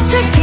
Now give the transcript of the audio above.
어떻게